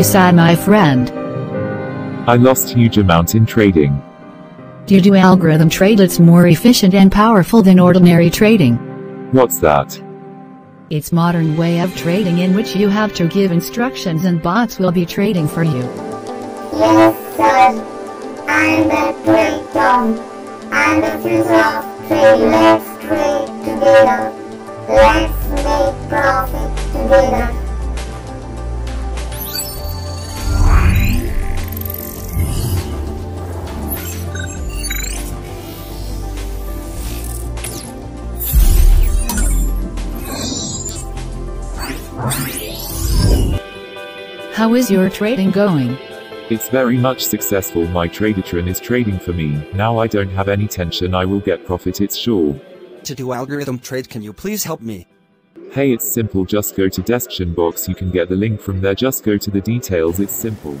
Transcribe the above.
very sad, my friend. I lost huge amount in trading. Due to algorithm trade, it's more efficient and powerful than ordinary trading. What's that? It's modern way of trading in which you have to give instructions and bots will be trading for you. Yes, sir. I'm a Tradetron. I'm the future of trade. Let's trade together. Let's make profit together. How is your trading going? It's very much successful. My Tradetron is trading for me. Now I don't have any tension. I will get profit. It's sure. To do algorithm trade, can you please help me? Hey, it's simple. Just go to description box. You can get the link from there. Just go to the details. It's simple.